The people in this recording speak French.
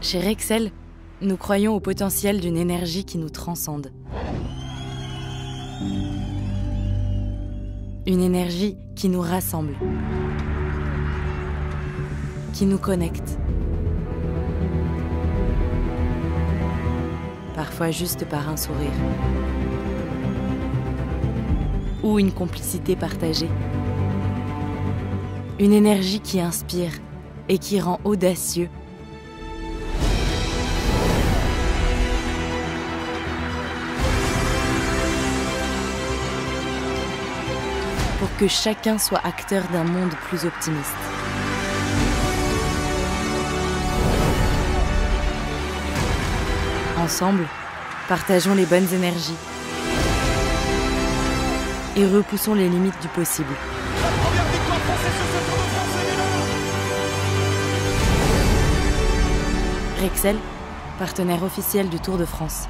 Chez Rexel, nous croyons au potentiel d'une énergie qui nous transcende. Une énergie qui nous rassemble, qui nous connecte. Parfois juste par un sourire. Ou une complicité partagée. Une énergie qui inspire et qui rend audacieux pour que chacun soit acteur d'un monde plus optimiste. Ensemble, partageons les bonnes énergies et repoussons les limites du possible. Rexel, partenaire officiel du Tour de France.